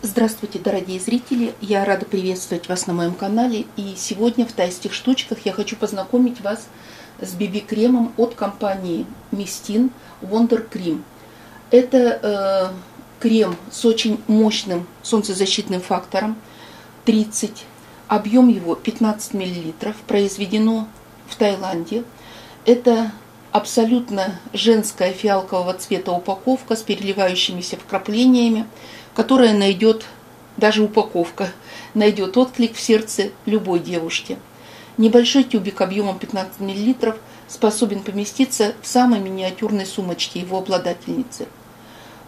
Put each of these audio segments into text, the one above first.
Здравствуйте, дорогие зрители! Я рада приветствовать вас на моем канале. И сегодня в тайских штучках я хочу познакомить вас с BB-кремом от компании Mistin Wonder Cream. Это э, крем с очень мощным солнцезащитным фактором 30. Объем его 15 мл. Произведено в Таиланде. Это абсолютно женская фиалкового цвета упаковка с переливающимися вкраплениями которая найдет, даже упаковка, найдет отклик в сердце любой девушки. Небольшой тюбик объемом 15 мл способен поместиться в самой миниатюрной сумочке его обладательницы.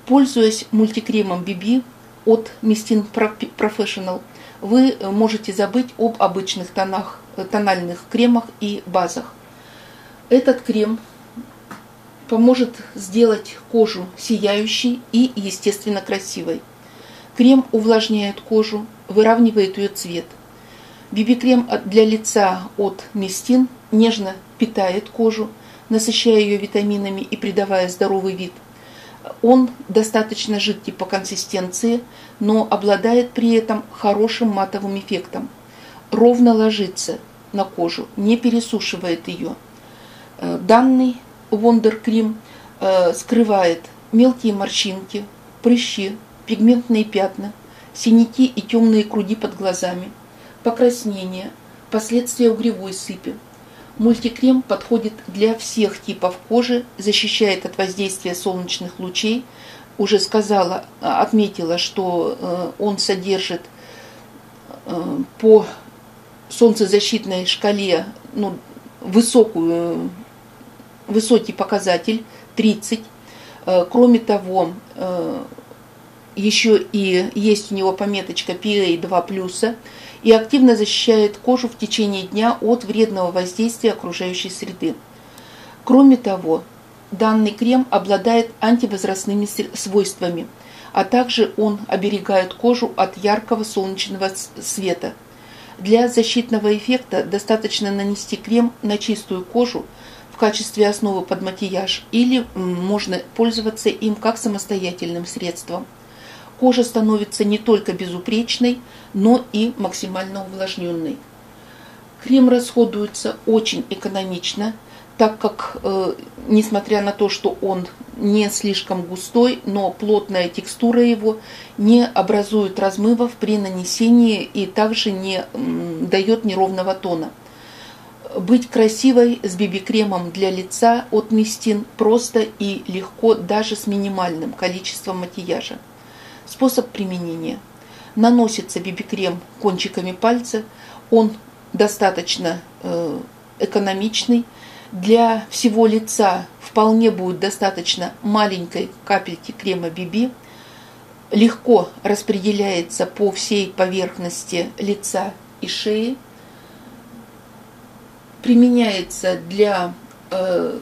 Пользуясь мультикремом BB от Mistin Professional, вы можете забыть об обычных тонах, тональных кремах и базах. Этот крем поможет сделать кожу сияющей и естественно красивой. Крем увлажняет кожу, выравнивает ее цвет. BB-крем для лица от Мистин нежно питает кожу, насыщая ее витаминами и придавая здоровый вид. Он достаточно жидкий по консистенции, но обладает при этом хорошим матовым эффектом. Ровно ложится на кожу, не пересушивает ее. Э, данный Wonder Cream э, скрывает мелкие морщинки, прыщи, пигментные пятна, синяки и темные круги под глазами, покраснение, последствия угревой сыпи. Мультикрем подходит для всех типов кожи, защищает от воздействия солнечных лучей. Уже сказала, отметила, что э, он содержит э, по солнцезащитной шкале ну, высокую, высокий показатель 30. Э, кроме того, еще и есть у него пометочка PA2+, и активно защищает кожу в течение дня от вредного воздействия окружающей среды. Кроме того, данный крем обладает антивозрастными свойствами, а также он оберегает кожу от яркого солнечного света. Для защитного эффекта достаточно нанести крем на чистую кожу качестве основы под макияж или можно пользоваться им как самостоятельным средством кожа становится не только безупречной, но и максимально увлажненной. Крем расходуется очень экономично, так как, э, несмотря на то, что он не слишком густой, но плотная текстура его не образует размывов при нанесении и также не м, дает неровного тона. Быть красивой с биби-кремом для лица от Мистин просто и легко даже с минимальным количеством макияжа. Способ применения. Наносится BB-крем кончиками пальца. Он достаточно э, экономичный. Для всего лица вполне будет достаточно маленькой капельки крема BB. Легко распределяется по всей поверхности лица и шеи. Применяется для э,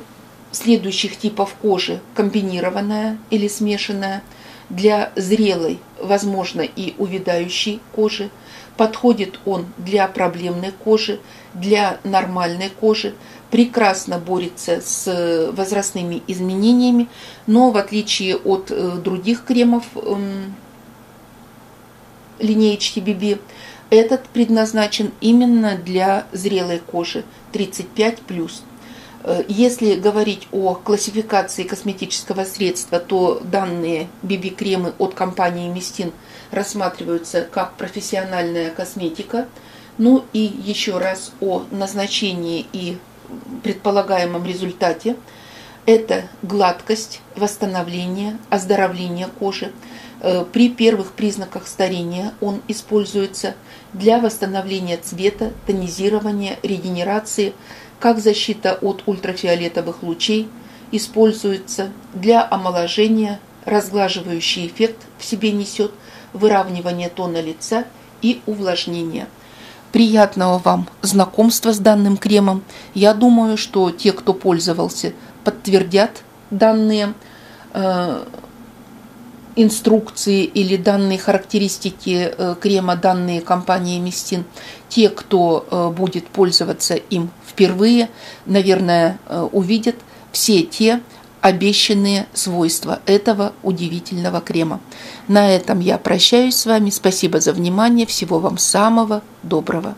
следующих типов кожи комбинированная или смешанная – для зрелой, возможно, и увядающей кожи. Подходит он для проблемной кожи, для нормальной кожи. Прекрасно борется с возрастными изменениями, но в отличие от э, других кремов эм, линеечки BB, этот предназначен именно для зрелой кожи 35+. Э, если говорить о классификации косметического средства, то данные BB-кремы от компании Mistin рассматриваются как профессиональная косметика. Ну и еще раз о назначении и предполагаемом результате. Это гладкость, восстановление, оздоровление кожи. Э, при первых признаках старения он используется для восстановления цвета, тонизирования, регенерации, как защита от ультрафиолетовых лучей, используется для омоложения, разглаживающий эффект в себе несет, выравнивание тона лица и увлажнение. Приятного вам знакомства с данным кремом. Я думаю, что те, кто пользовался, подтвердят данные э, инструкции или данные характеристики э, крема, данные компании Мистин. Те, кто э, будет пользоваться им впервые, наверное, э, увидят все те обещанные свойства этого удивительного крема. На этом я прощаюсь с вами. Спасибо за внимание. Всего вам самого доброго.